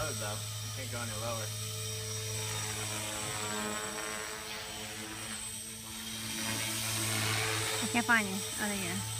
mode though. I can't go any lower. I can't find you. Oh, there you are.